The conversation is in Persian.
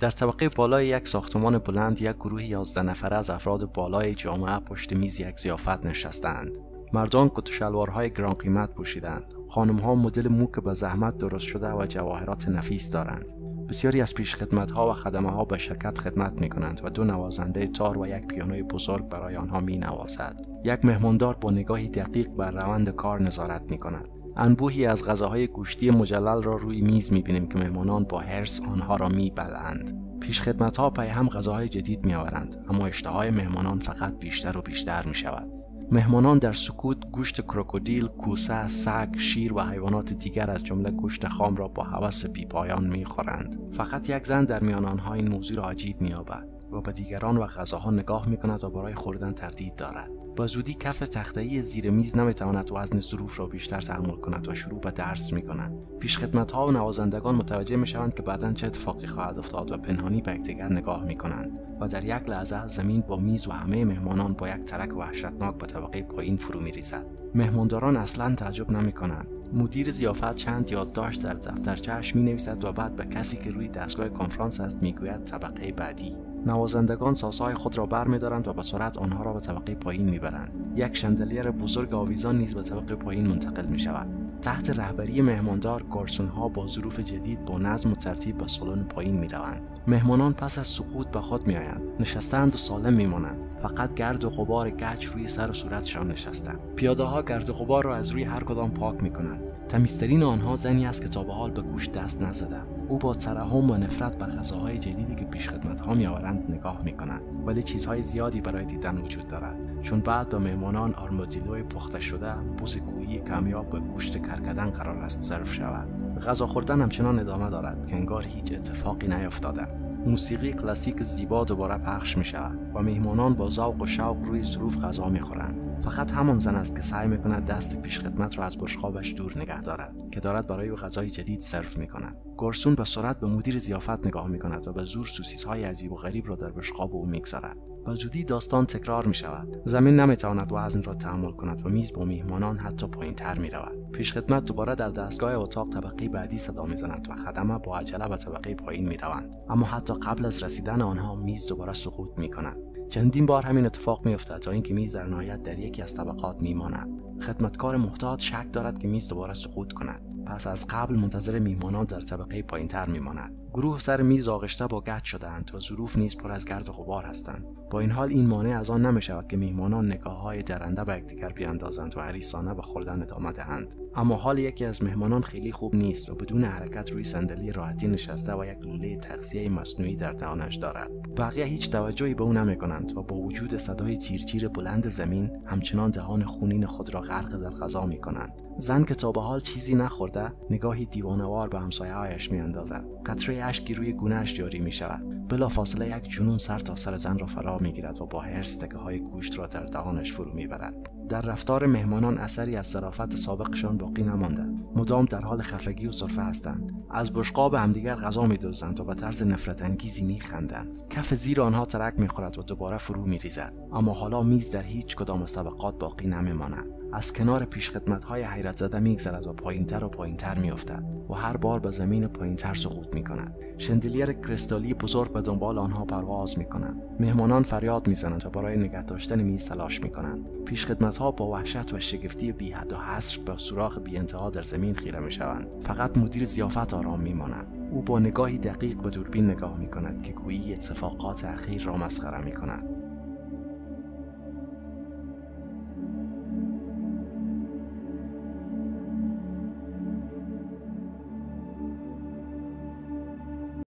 در طبقه بالای یک ساختمان بلند یک گروه یازده نفره از افراد بالای جامعه پشت میز یک زیافت نشستند مردان کت و شلوارهای گران قیمت پوشیدند ها مدل مو که به زحمت درست شده و جواهرات نفیس دارند بسیاری از پیش خدمت ها و خدمه ها به شرکت خدمت می کنند و دو نوازنده تار و یک پیانوی بزرگ برای آنها می نوازد. یک مهماندار با نگاهی دقیق بر روند کار نظارت می کند. انبوهی از غذاهای گوشتی مجلل را روی میز می بینیم که مهمانان با هرس آنها را می بلند. پیش خدمت ها پای هم غذاهای جدید می آورند اما اشتهای مهمانان فقط بیشتر و بیشتر می شود. مهمانان در سکوت گوشت کروکودیل، کوسه، سگ، شیر و حیوانات دیگر از جمله گوشت خام را با هوس بیپایان می‌خورند. فقط یک زن در میان آنها این موضوع را عجیب مییابد. و به دیگران و غذاها نگاه می کند و برای خوردن تردید دارد. با زودی کف تختهای زیر میز نمی‌تواند وزن ظروف را بیشتر تحمل کند و شروع به درس می کند پیش خدمت ها و نوازندگان متوجه می شوند که بعدا چه اتفاقی خواهد افتاد و پنهانی به یکدیگر نگاه می کنند و در یک لحظه زمین با میز و همه مهمانان با یک ترک وحشتناک به طبقه پایین فرو می ریزد مهمانداران اصلا تعجب نمی کنند مدیر زیافت چند یادداشت در دفترچهاش می نویسد و بعد به کسی که روی دستگاه کنفرانس است می‌گوید طبقه بعدی. نوازندگان ساسهای خود را بر دارند و به سرعت آنها را به طبقه پایین می‌برند یک شندلیر بزرگ آویزان نیز به طبقه پایین منتقل می شود تحت رهبری مهماندار گارسون ها با ظروف جدید با نظم و ترتیب به سالن پایین می روند. مهمانان پس از سقوط به خود می آیند. نشستند و سالم می مانند. فقط گرد و غبار گچ روی سر و صورتشان نشسته. پیاده ها گرد و غبار را از روی هر کدام پاک می کنند. تمیزترین آنها زنی است که تا به حال به گوش دست نزده. او با ترحم و نفرت به غذاهای جدیدی که پیش خدمت ها می آورند نگاه می کند. ولی چیزهای زیادی برای دیدن وجود دارد. چون بعد به مهمانان آرمادیلوی پخته شده بوز کویی کمیاب به گوشت کرکدن قرار است صرف شود غذا خوردن همچنان ادامه دارد که انگار هیچ اتفاقی نیفتاده موسیقی کلاسیک زیبا دوباره پخش می شود و میهمانان با ذوق و شوق روی ظروف غذا می خورند. فقط همان زن است که سعی می کند دست پیش خدمت را از بشقابش دور نگه دارد که دارد برای او غذای جدید سرو می کند. گرسون به سرعت به مدیر زیافت نگاه می کند و به زور سوسیس های عجیب و غریب را در بشقاب او می‌گذارد. و زودی داستان تکرار می شود. زمین نمی‌تواند وزن را تحمل کند و میز با میهمانان حتی پایین تر می رود. پیشخدمت دوباره در دستگاه اتاق طبقه بعدی صدا می‌زنند و خدمه با عجله به طبقه پایین می روند. اما حتی قبل از رسیدن آنها میز دوباره سقوط می کند. چندین بار همین اتفاق می افتد تا اینکه میز در نهایت در یکی از طبقات می ماند. خدمتکار محتاط شک دارد که میز دوباره سقوط کند پس از قبل منتظر میهمانان در طبقه پایینتر میماند گروه سر میز آغشته با گچ شدهاند و ظروف نیز پر از گرد و غبار هستند. با این حال این مانع از آن نمی شود که میهمانان نگاه های درنده به یکدیگر بیاندازند و حریصانه به خوردن ادامه دهند. اما حال یکی از مهمانان خیلی خوب نیست و بدون حرکت روی صندلی راحتی نشسته و یک لوله تغذیه مصنوعی در دهانش دارد. بقیه هیچ توجهی به او نمی کنند و با وجود صدای جیرجیر بلند زمین همچنان دهان خونین خود را غرق در غذا می کنند زن که تا به حال چیزی نخورده نگاهی دیوانوار به همسایه‌هایش میاندازد. قطره اشکی روی گونهش جاری می شود بلا فاصله یک جنون سر تا سر زن را فرا می گیرد و با هرس تکه های گوشت را در دهانش فرو می برد. در رفتار مهمانان اثری از صرافت سابقشان باقی نمانده. مدام در حال خفگی و صرفه هستند. از بشقاب همدیگر غذا میدزدند و به طرز نفرت انگیزی میخندند. کف زیر آنها ترک می‌خورد و دوباره فرو میریزد. اما حالا میز در هیچ کدام از طبقات باقی نمیماند. از کنار پیشخدمت های حیرت زده میگذرد و پایینتر و پایینتر میافتد و هر بار به زمین پایینتر سقوط می‌کند. شندلیر کریستالی بزرگ به دنبال آنها پرواز می‌کنند. مهمانان فریاد می‌زنند و برای نگه داشتن میز تلاش می‌کنند. پیشخدمت ها با وحشت و شگفتی بی حد و حصر به سوراخ بی انتها در زمین خیره می‌شوند فقط مدیر زیافت آرام میماند او با نگاهی دقیق به دوربین نگاه می کند که گویی اتفاقات اخیر را مسخره می کند.